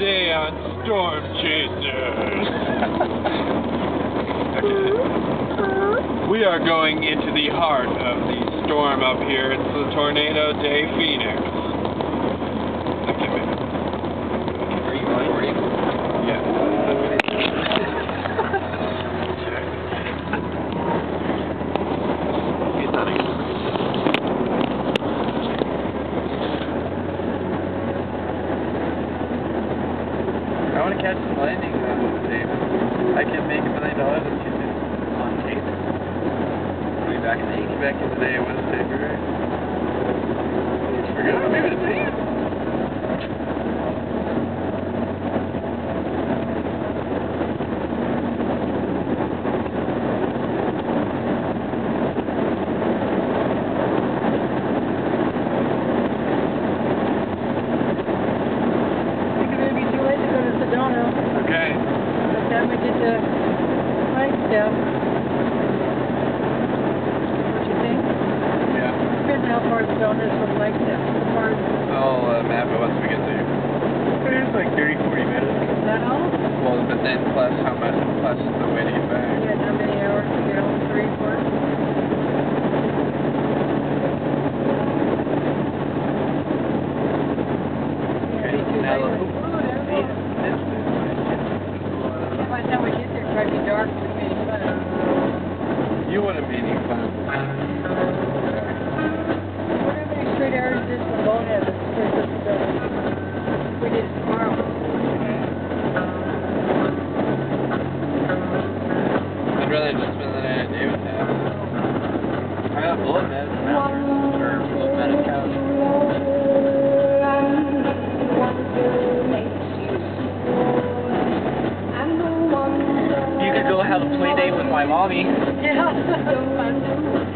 Today on Storm Chasers. we are going into the heart of the storm up here. It's the Tornado Day Phoenix. Okay, wait. Are you recording? Yeah. He's not even. I want to catch some lightning. I can make a million dollars on tape. Way back in the 80s, back in the day, tape, right? Forget about maybe the tape. Think it may be too late to go to Sedona. Okay. By the time we get. What you think? Yeah. Depends on how far Sedona is from Flagstaff. How is I'll uh, map it once we get there. It's like 30, 40 minutes. that all? Well, but then plus how much, plus the way to get back. Yeah, how many hours to get home? Three, four? Okay, Be too now late. look. See, this Yeah, By the time we get there, it'll probably be dark to me. but, uh, You wouldn't be any fun. Playdate with my mommy. Yeah, so fun.